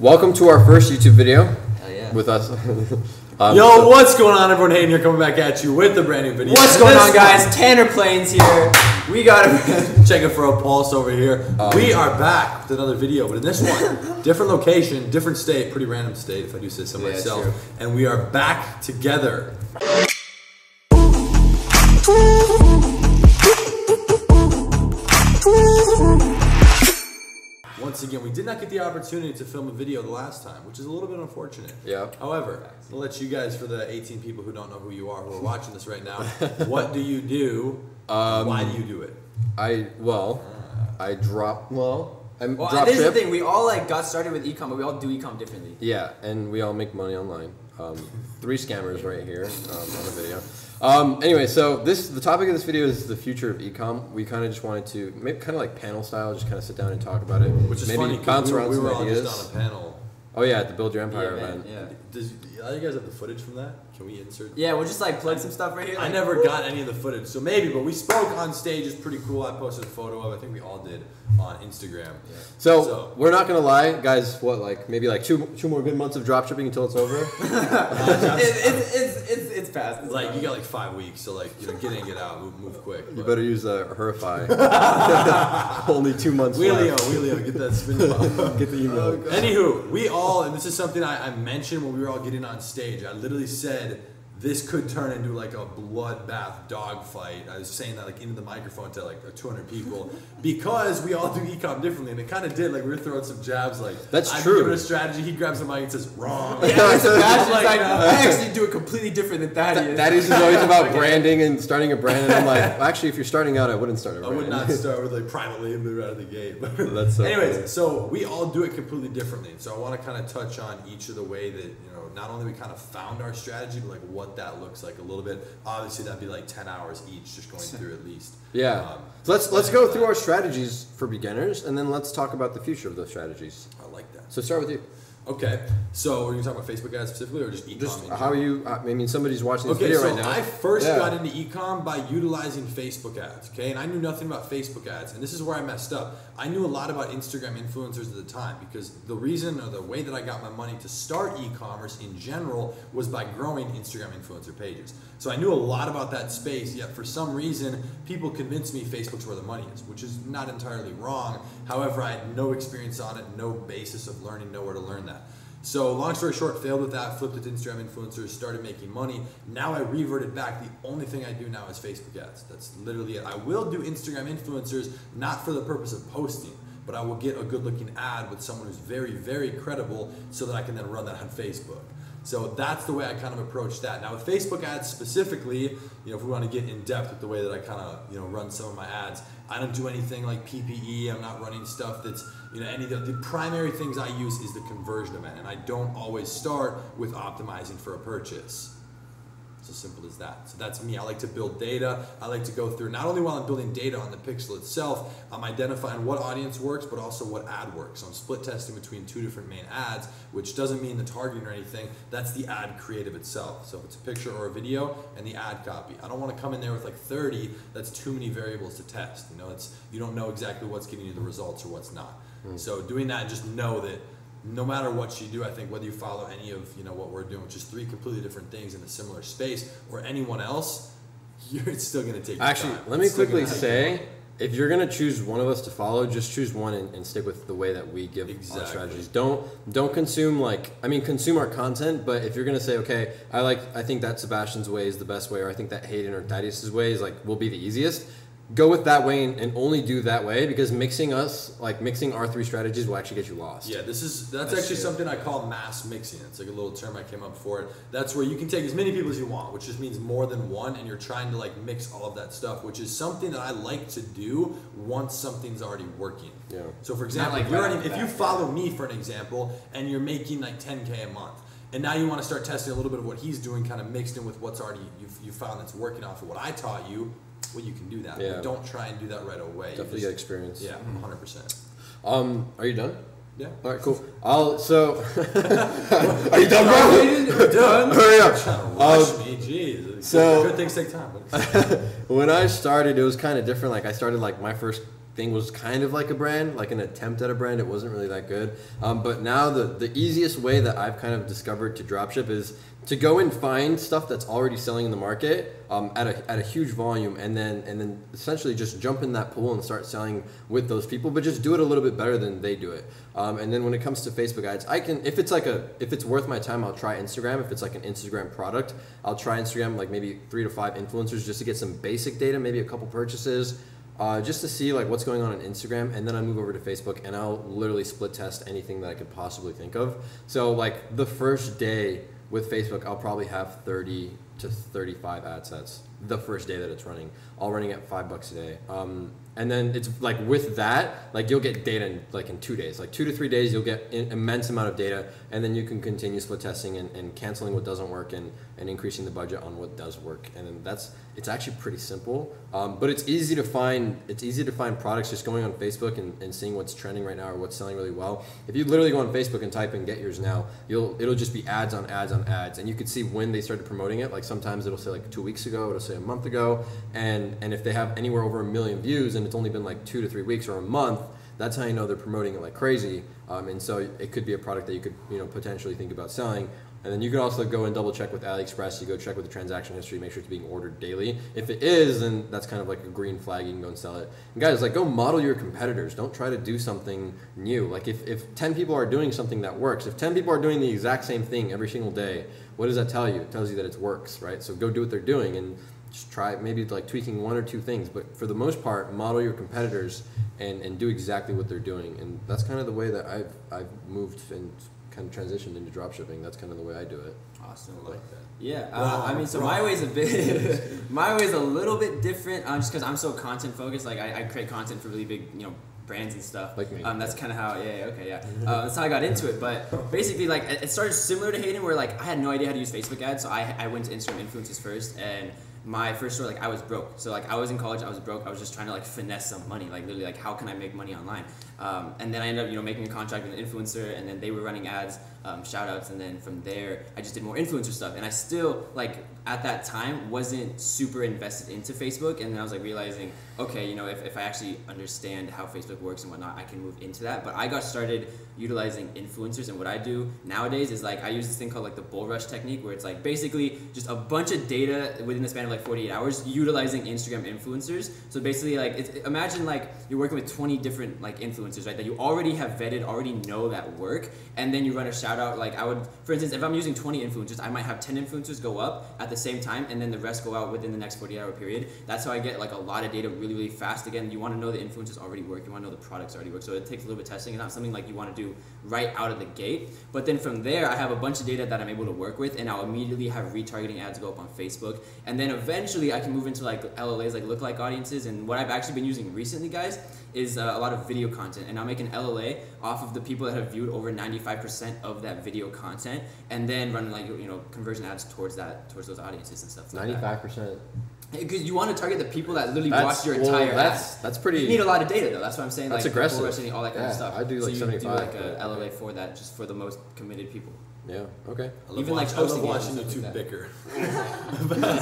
Welcome to our first YouTube video Hell yeah. with us. um, Yo, so- what's going on, everyone? Hayden here, coming back at you with the brand new video. What's going this on, guys? Tanner Planes here. We got one- Checking for a pulse over here. Um, we are back with another video, but in this one, different location, different state, pretty random state, if I do say so Yeah, myself. true. And we are back together. Once again, we did not get the opportunity to film a video the last time, which is a little bit unfortunate. Yeah. However, I'll let you guys, for the 18 people who don't know who you are, who are watching this right now, what do you do? Um, Why do you do it? I well, I drop well. I Well, drop this is the thing. We all like got started with ecom, but we all do ecom differently. Yeah, and we all make money online. Um, three scammers right here um, on the video. Um, anyway, so this the topic of this video is the future of ecom. We kind of just wanted to maybe kind of like panel style, just kind of sit down and talk about it. Which is maybe funny 'cause bounce we, were- around we some all ideas. just on a panel. Oh yeah, at the Build Your Empire Yeah, man, event. yeah. Does all you guys have the footage from that? Can we insert? Yeah, we'll just like plug some stuff right here. I like- never got any of the footage, so maybe. But we spoke on stage. It's pretty cool. I posted a photo of. I think we all did on Instagram. So, So- we're not gonna lie, guys. What like maybe like two two more good months of drop shipping until it's over. It- it's, it's, it's, it's past. It's Like past. you got like five weeks, so like you know, get in, get out, move, move quick. You But- better use uh, Hurrify. Only two months Wheelio, left. Wheelio, get that spin bump. Get the email. Anywho, we all, and this is something I, I mentioned when we were all getting on stage. I literally said this could turn into like a bloodbath dogfight. I was saying that like into the microphone to like 200 people because we all do ecom differently, and it kind of did. Like we were throwing some jabs. Like That's I true. A strategy. He grabs the mic and says wrong. Yeah, Like, uh, like, no. I actually do it completely different than Thaddeus. That is always about branding and starting a brand. And I'm like, well, actually, if you're starting out, I wouldn't start a I brand. would not start with like privately and move out of the gate. That's so Anyways, funny. so we all do it completely differently. So I want to kind of touch on each of the way that you know not only we kind of found our strategy, but like what that looks like a little bit. Obviously, that'd be like ten hours each, just going through at least. Yeah. Um, so let's let's go through our strategies for beginners, and then let's talk about the future of those strategies. I like that. So start with you. Okay, so we're gonna talk about Facebook ads specifically, or just e-com? Just how are you? I mean, somebody's watching this Okay, video so right now. I first Yeah. got into ecom by utilizing Facebook ads. Okay, and I knew nothing about Facebook ads, and this is where I messed up. I knew a lot about Instagram influencers at the time because the reason or the way that I got my money to start e-commerce in general was by growing Instagram influencer pages. So I knew a lot about that space. Yet for some reason, people convinced me Facebook's where the money is, which is not entirely wrong. However, I had no experience on it, no basis of learning, nowhere to learn that. So long story short, failed with that, flipped it to Instagram influencers, started making money. Now I reverted back. The only thing I do now is Facebook ads. That's literally it. I will do Instagram influencers, not for the purpose of posting, but I will get a good looking ad with someone who's very, very credible so that I can then run that on Facebook. So that's the way I kind of approach that. Now with Facebook ads specifically, you know, if we want to get in depth with the way that I kind of, you know, run some of my ads, I don't do anything like PPE. I'm not running stuff that's, you know, any the, the primary things I use is the conversion event, and I don't always start with optimizing for a purchase. It's as simple as that. So that's me. I like to build data. I like to go through, not only while I'm building data on the pixel itself, I'm identifying what audience works, but also what ad works. So I'm split testing between two different main ads, which doesn't mean the targeting or anything. That's the ad creative itself. So if it's a picture or a video and the ad copy. I don't want to come in there with like 30. That's too many variables to test. You know, it's you don't know exactly what's giving you the results or what's not. Mm. So doing that, just know that no matter what you do, I think whether you follow any of you know what we're doing, which is three completely different things in a similar space, or anyone else, you're it's still going to take. Actually, time. let me It's quickly say, if you're gonna choose one of us to follow, just choose one and, and stick with the way that we give Exactly. our strategies. Don't don't consume like I mean consume our content, but if you're gonna say, okay, I like I think that Sebastian's way is the best way, or I think that Hayden or Thaddeus's way is like will be the easiest. Go with that way and, and only do that way because mixing us like mixing our three strategies will actually get you lost. Yeah, this is that's, That's actually true. something I call mass mixing. It's like a little term I came up for it. That's where you can take as many people as you want, which just means more than one, and you're trying to like mix all of that stuff, which is something that I like to do once something's already working. Yeah. So for example, like if, you're already, if you bat, follow me for an example, and you're making like 10k a month. And now you want to start testing a little bit of what he's doing, kind of mixed in with what's already you've, you found that's working off of what I taught you. Well, you can do that. Yeah. But don't try and do that right away. Definitely just- get experience. Yeah, 100%. Um, are you done? Yeah. All right, cool. I'll so. are you done, bro? We're done. Hurry up. Um, me, jeez. so- good things take time. when I started, it was kind of different. Like I started like my first thing was kind of like a brand, like an attempt at a brand. It wasn't really that good. Um, but now the the easiest way that I've kind of discovered to dropship is to go and find stuff that's already selling in the market um, at, a, at a huge volume and then and then essentially just jump in that pool and start selling with those people but just do it a little bit better than they do it um, and then when it comes to facebook ads i can if it's like a if it's worth my time i'll try instagram if it's like an instagram product i'll try instagram like maybe three to five influencers just to get some basic data maybe a couple purchases uh, just to see like what's going on on Instagram, and then I move over to Facebook, and I'll literally split test anything that I could possibly think of. So like the first day with Facebook, I'll probably have 30 to 35 ad sets the first day that it's running, all running at five bucks a day. Um, and then it's like with that, like you'll get data in like in two days, like two to three days, you'll get an immense amount of data, and then you can continue split testing and, and canceling what doesn't work and, and increasing the budget on what does work. And then that's it's actually pretty simple, um, but it's easy to find. It's easy to find products just going on Facebook and, and seeing what's trending right now or what's selling really well. If you literally go on Facebook and type in "get yours now," you'll it'll just be ads on ads on ads, and you can see when they started promoting it. Like sometimes it'll say like two weeks ago, it'll say a month ago, and and if they have anywhere over a million views and it's only been like two to three weeks or a month, that's how you know they're promoting it like crazy. Um, and so it could be a product that you could you know potentially think about selling. And then you can also go and double check with AliExpress. You go check with the transaction history, make sure it's being ordered daily. If it is, then that's kind of like a green flag. You can go and sell it. And guys, like go model your competitors. Don't try to do something new. Like if, if 10 people are doing something that works, if 10 people are doing the exact same thing every single day, what does that tell you? It tells you that it works, right? So go do what they're doing and just try maybe like tweaking one or two things. But for the most part, model your competitors and, and do exactly what they're doing. And that's kind of the way that I've, I've moved and kind of transitioned into dropshipping. That's kind of the way I do it. Awesome. I like that. Yeah, uh, I mean, so wrong. my way's a bit, my way's a little bit different, um, just because I'm so content focused. Like, I, I create content for really big, you know, brands and stuff. Like me. Um, that's kind of how, yeah, yeah, okay, yeah. Uh, that's how I got into it. But basically, like, it it started similar to Hayden, where like I had no idea how to use Facebook ads, so I, I went to Instagram influencers first, and my first store, like, I was broke. So like, I was in college, I was broke. I was just trying to like finesse some money, like literally, like, how can I make money online? Um, and then I ended up, you know, making a contract with an influencer, and then they were running ads, um, shout outs, and then from there, I just did more influencer stuff. And I still, like, at that time, wasn't super invested into Facebook. And then I was like realizing, okay, you know, if, if I actually understand how Facebook works and whatnot, I can move into that. But I got started utilizing influencers, and what I do nowadays is like, I use this thing called like the bull rush technique, where it's like basically just a bunch of data within the span of like 48 hours utilizing Instagram influencers. So basically, like, it's, imagine like you're working with 20 different like influencers, right, that you already have vetted, already know that work, and then you run a shout out. Like, I would, for instance, if I'm using 20 influencers, I might have 10 influencers go up at the same time, and then the rest go out within the next 48 hour period. That's how I get like a lot of data really, really fast. Again, you want to know the influencers already work, you want to know the products already work, so it takes a little bit of testing. It's not something like you want to do right out of the gate. But then from there, I have a bunch of data that I'm able to work with, and I'll immediately have retargeting ads go up on Facebook, and then eventually I can move into like LLAs, like lookalike audiences. And what I've actually been using recently, guys, is uh, a lot of video content, and I'll make an LLA off of the people that have viewed over 95% of that video content, and then run like you know conversion ads towards that towards those audiences and stuff. like that. Ninety-five percent. Because you want to target the people that literally That's watch your well, entire that's ad. that's pretty. You need a lot of data though. That's what I'm saying. That's like aggressive. all that kind of stuff. I do, so like, you 75, do like a LLA for that, just for the most committed people. Yeah. Okay. I love Even, like, watch- I love posting watching you two like bicker.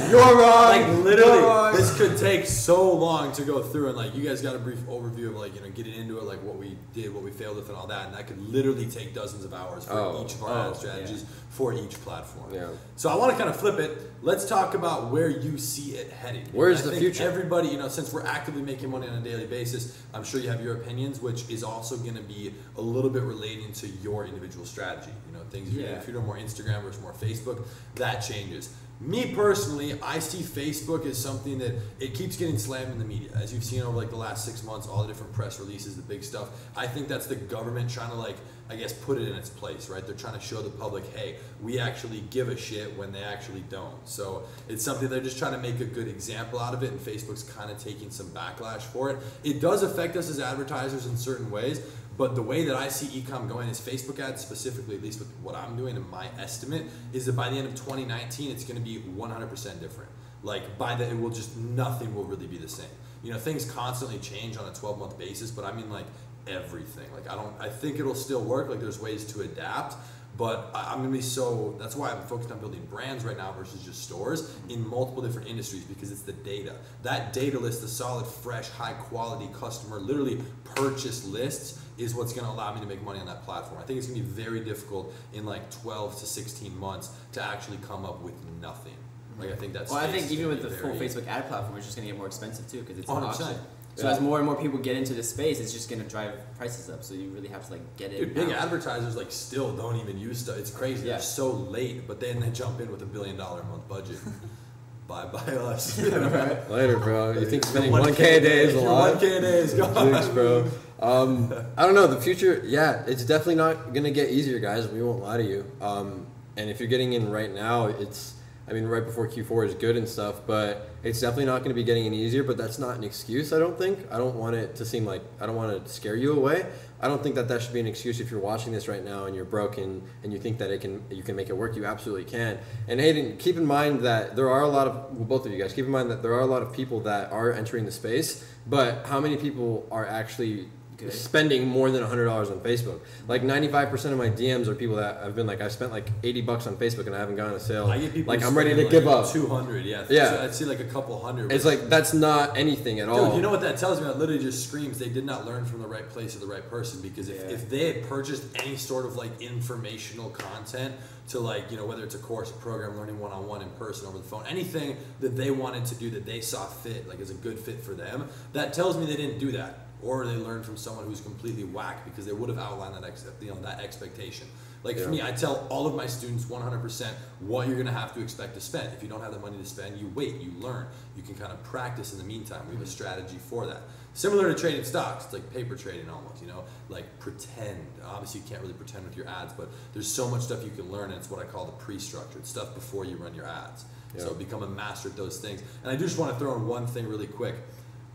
You're wrong. Like literally. This could take so long to go through, and like you guys got a brief overview of like you know getting into it, like what we did, what we failed with, and all that, and that could literally take dozens of hours for Oh. each of our Oh, strategies for each platform. Yeah. So I want to kind of flip it. Let's talk about where you see it heading. Where's the future? Everybody, you know, since we're actively making money on a daily basis, I'm sure you have your opinions, which is also going to be a little bit relating to your individual strategy. You know, things. Yeah. if you're doing more Instagram versus more Facebook, that changes. Me personally, I see Facebook as something that it keeps getting slammed in the media. As you've seen over like the last six months, all the different press releases, the big stuff. I think that's the government trying to like, I guess, put it in its place, right? They're trying to show the public, hey, we actually give a shit when they actually don't. So it's something they're just trying to make a good example out of it, and Facebook's kind of taking some backlash for it. It does affect us as advertisers in certain ways, but the way that I see ecom going is Facebook ads specifically, at least with what I'm doing and my estimate, is that by the end of 2019, it's going to be 100% different. Like by the, it will just nothing will really be the same. You know, things constantly change on a 12 month basis, but I mean like everything. Like I don't, I think it'll still work. Like there's ways to adapt, But I'm gonna be so. That's why I'm focused on building brands right now versus just stores in multiple different industries because it's the data. That data list, the solid, fresh, high quality customer, literally purchase lists, is what's gonna allow me to make money on that platform. I think it's gonna be very difficult in like 12 to 16 months to actually come up with nothing. Like I think that's. Well, I think even with the full Facebook ad platform, it's just going to get more expensive too because it's an 100%. auction. So Yeah. as more and more people get into this space, it's just going to drive prices up. So you really have to like get it. Dude, big advertisers like still don't even use stuff. It's crazy. Yeah. They're so late, but then they jump in with a billion dollar a month budget. bye bye us. Later, bro. You think spending one k a day is a your lot? One k a day is gone. Jinx, bro. Um, I don't know. The future, yeah, it's definitely not gonna get easier, guys. We won't lie to you. Um, and if you're getting in right now, it's, I mean, right before Q4 is good and stuff, but it's definitely not gonna be getting any easier. But that's not an excuse. I don't think. I don't want it to seem like I don't want to scare you away. I don't think that that should be an excuse if you're watching this right now and you're broken and you think that it can you can make it work. You absolutely can. And Hayden, keep in mind that there are a lot of well, both of you guys. Keep in mind that there are a lot of people that are entering the space, but how many people are actually Good. spending more than hundred dollars on Facebook? Like ninety five percent of my DMs are people that I've been like, I spent like eighty bucks on Facebook and I haven't gotten a sale. I get people like I'm ready to spending, give up. Two hundred, yeah. Yeah. So I'd see like a couple hundred. It's like that's not anything at all. You know what that tells me? That literally just screams they did not learn from the right place or the right person. Because if, Yeah. if they had purchased any sort of like informational content to like, you know, whether it's a course, a program, learning one on one in person, over the phone, anything that they wanted to do that they saw fit, like as a good fit for them, that tells me they didn't do that. Or they learn from someone who's completely whack because they would have outlined that ex- you know that expectation. Like Yeah. for me, I tell all of my students 100% what you're gonna have to expect to spend. If you don't have the money to spend, you wait, you learn, you can kind of practice in the meantime. We have a mm-hmm. strategy for that. Similar to trading stocks, it's like paper trading almost, you know, like pretend. Obviously, you can't really pretend with your ads, but there's so much stuff you can learn, and it's what I call the pre-structured stuff before you run your ads. So become a master at those things. And I just want to throw in one thing really quick.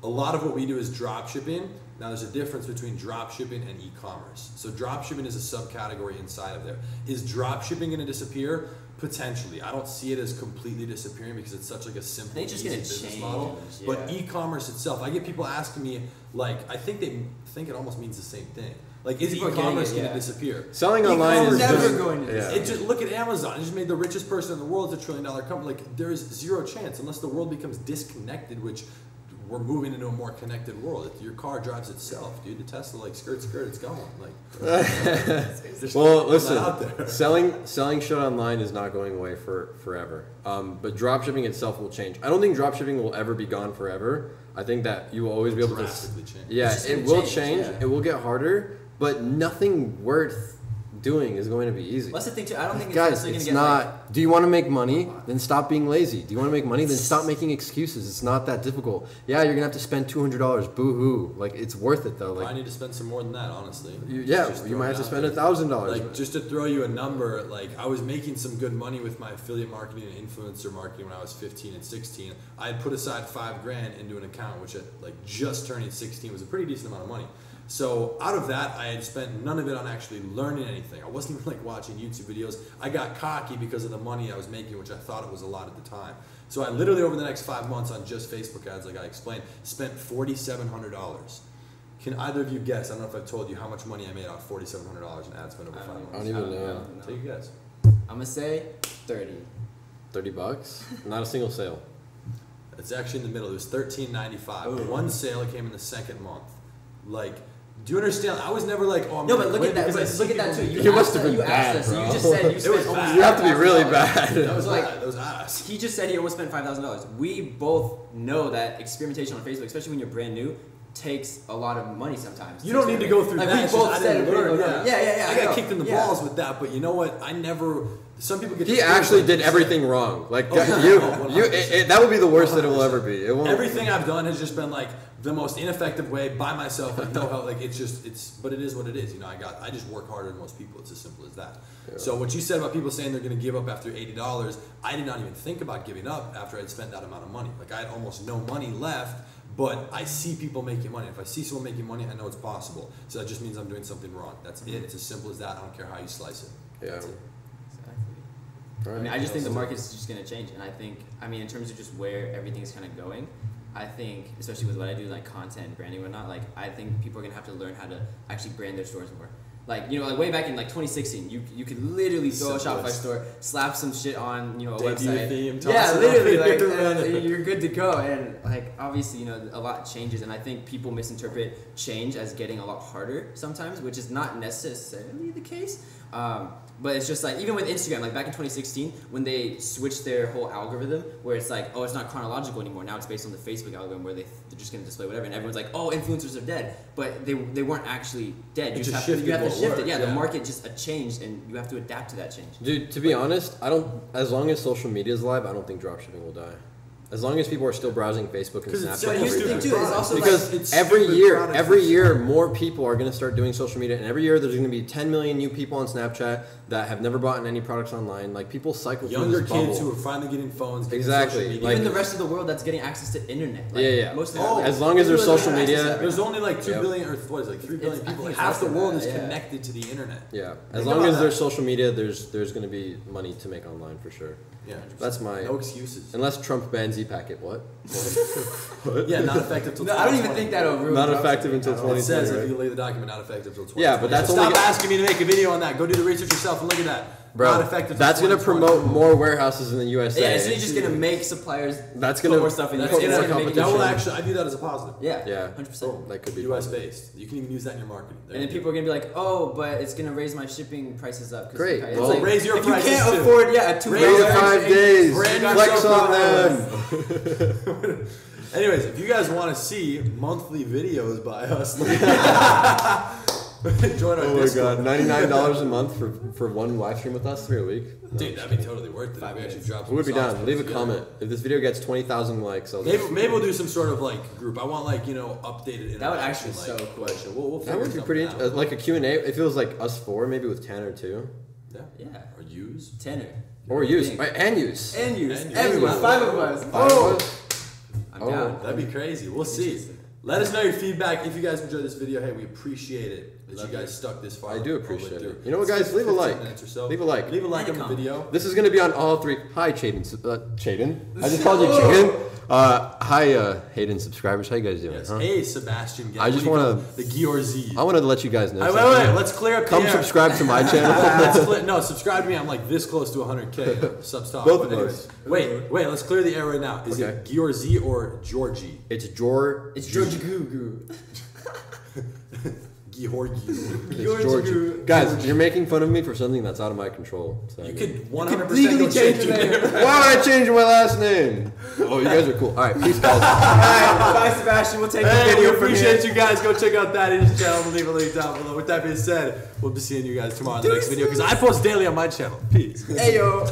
A lot of what we do is drop shipping. Now, there's a difference between drop shipping and e-commerce. So, drop shipping is a subcategory inside of there. Is drop shipping going to disappear? Potentially. I don't see it as completely disappearing because it's such like a simple, think it's just easy business change, model. But e-commerce itself, I get people asking me like, I think they think it almost means the same thing. Like, is People are getting e-commerce it, going to yeah. disappear? Selling online is E-commerce never just- going to yeah. it just look at Amazon. It just made the richest person in the world. It's a trillion dollar company. Like there is zero chance unless the world becomes disconnected, which we're moving into a more connected world. If your car drives itself, dude. The Tesla like skirt skirt, it's going. Like Well, put out listen, there. selling selling shit online is not going away for forever. Um, but dropshipping itself will change. I don't think dropshipping will ever be gone forever. I think that you will always be able to. Change. Yeah, It's just it will change, change. yeah. It will get harder, but nothing worth doing is going to be easy. Well, that's the thing too. I don't think it's Guys, necessarily it's gonna get not. Do you want to make money? Then stop being lazy. Do you want to make money? Then stop making excuses. It's not that difficult. Yeah, you're gonna have to spend two hundred dollars. Boo hoo! Like it's worth it though. I need to spend some more than that, honestly. you, yeah, just you might have to spend a thousand dollars. Like just to throw you a number, like I was making some good money with my affiliate marketing and influencer marketing when I was 15 and 16. I had put aside five grand into an account, which at like just turning 16 was a pretty decent amount of money. So out of that, I had spent none of it on actually learning anything. I wasn't even like watching YouTube videos. I got cocky because of the money I was making, which I thought it was a lot at the time. So I literally over the next five months on just Facebook ads, like I explained, spent $4,700. Can either of you guess? I don't know if I've told you how much money I made off forty-seven hundred dollars in ad spend over I five don't I don't even I know. don't Take a guess. I'm gonna say thirty. Thirty bucks? Not a single sale. It's actually in the middle. It was thirteen ninety-five. Ooh. One sale came in the second month. Like, do you understand? I was never like, oh, I'm No, but look at that. But look at that too. make- You asked must have been you asked bad, us, so bro. You just said you It spent was almost bad. You have to be really bad. That was Like- like that was ass. He just said he almost spent five thousand dollars. We both know that experimentation on Facebook, especially when you're brand new, takes a lot of money sometimes. You don't need to go through like, that. We both just said learn. Yeah, Yeah, yeah, yeah. yeah. I got know. kicked in the Yeah. balls with that, but you know what? I never. Some people get. He actually did you said. everything wrong. Like Oh, yeah, you, no, you, it, it- that would be the worst that it will ever be. It won't. Everything I've done has just been like the most ineffective way by myself, with no help. Like it's just it's, but it is what it is. You know, I got I just work harder than most people. It's as simple as that. Yeah. So what you said about people saying they're going to give up after eighty dollars, I did not even think about giving up after I'd spent that amount of money. Like I had almost no money left. But I see people making money. If I see someone making money, I know it's possible. So that just means I'm doing something wrong. That's it. Mm-hmm. It's as simple as that. I don't care how you slice it. Yeah. That's it. Exactly. All I mean. I just think the market's just going to change, and I think, I mean, in terms of just where everything's kind of going, I think, especially with what I do, like content, branding, whatnot, like I think people are going to have to learn how to actually brand their stores more. Like you know, like way back in like 2016, you you could literally throw a Shopify store, slap some shit on you know a Debut website. theme, yeah, literally, like run and it. you're good to go. And like obviously, you know, a lot changes, and I think people misinterpret change as getting a lot harder sometimes, which is not necessarily the case. Um, but it's just like even with Instagram, like back in 2016, when they switched their whole algorithm, where it's like, oh, it's not chronological anymore. Now it's based on the Facebook algorithm, where they they're just gonna display whatever, and everyone's like, oh, influencers are dead, but they they weren't actually dead. You just just have to, you have to what shift it. Yeah, yeah. the market just uh, changed, and you have to adapt to that change. Dude, to be honest, I don't. As long as social media is alive, I don't think dropshipping will die. As long as people are still browsing Facebook and 'Cause it's Snapchat, so here's the every thing, too, it's also because like- it's every year, every year, more people are going to start doing social media, and every year there's going to be 10 million new people on Snapchat that have never bought any products online. Like people cycle Younger through this kids bubble. who are finally getting phones, getting Exactly, media. like- Even the rest of the world that's getting access to internet. Like, Yeah, yeah. Most of Oh, them- as long as there's social have access to media- There's only like two Yep. billion or what is it, like three billion It's- I people. think it's Half the world that, is yeah. connected to the internet. yeah, as Think long as there's social media, there's there's going to be money to make online for sure. Yeah, That's my no excuses. unless Trump bans e-packet. What? Yeah, not effective till. No, I don't even 2020. think that'll ruin Not effective until all. It says 2020, if you lay the document not effective till 2020. Yeah, but that's So only stop asking me to make a video on that. Go do the research yourself and look at that. Bro, not effective. that's going to promote more warehouses in the USA. Yeah, so you're just gonna make suppliers. That's gonna more stuff in. That's That's gonna make it That will actually. I view that as a positive. Yeah, Yeah. hundred percent. that could be U.S. positive. based. You can even use that in your marketing. There And then people are gonna be like, "Oh, but it's gonna raise my shipping prices up." 'cause Great. the price- Well, it's like, raise your if you can't too. afford, yeah, a two Raise Raise it five days. Brand Flex on on them. Anyways, if you guys want to see monthly videos by us, join our Oh my Discord. god, ninety nine dollars a month for for one live stream with us, three a week. No, Dude, that'd be totally worth it. Five we actually minutes. drop Who would be some down? Leave a together. comment if this video gets twenty thousand likes. I'll Maybe, maybe we'll do some sort of like group. I want like you know updated. That would actually be like, so cool. question. We'll, we'll that would be pretty out. int- uh, like a Q and A. If It feels like us four, maybe with Tanner too, yeah. Yeah, Or use. Tanner. or use right, and use. and use And use. everyone, five of us. Five Oh, of us? I'm Oh. down. That'd be crazy. We'll see. Interesting. Let us know your feedback. If you guys enjoyed this video, hey, we appreciate it that Love you guys it. stuck this far. I do all the way appreciate it. You know what, guys? Leave a like. or so. Leave a like. Leave a like on the video. This is gonna be on all three. Hi, Chaden. Uh, Chaden. I just called you Chaden. Uh, hi, uh, Hayden subscribers. How you guys doing? Yes. huh? Hey, Sebastian. I just you wanna- the Gior Z. I wanted to let you guys know. Hey, wait, something. wait, let's clear up. Come the air. subscribe to my channel. Clear- no, subscribe to me. I'm like this close to 100k subs top. Both But of anyways, us. Wait, wait. Let's clear the air right now. Is it Okay. Gior Z or Georgie? It's Jor. It's George Goo Goo. Georgie. It's George George. Guys, you're making fun of me for something that's out of my control. So. You could 100% legally go change change your your name. name. Why would I change my last name? Oh, you guys are cool. All right, peace, guys. Alright, bye, Sebastian. We'll take the Hey, we video from appreciate here. you guys. Go check out that his channel. We'll leave a link down below. With that being said, we'll be seeing you guys tomorrow in the next video because I post daily on my channel. Peace. Hey yo.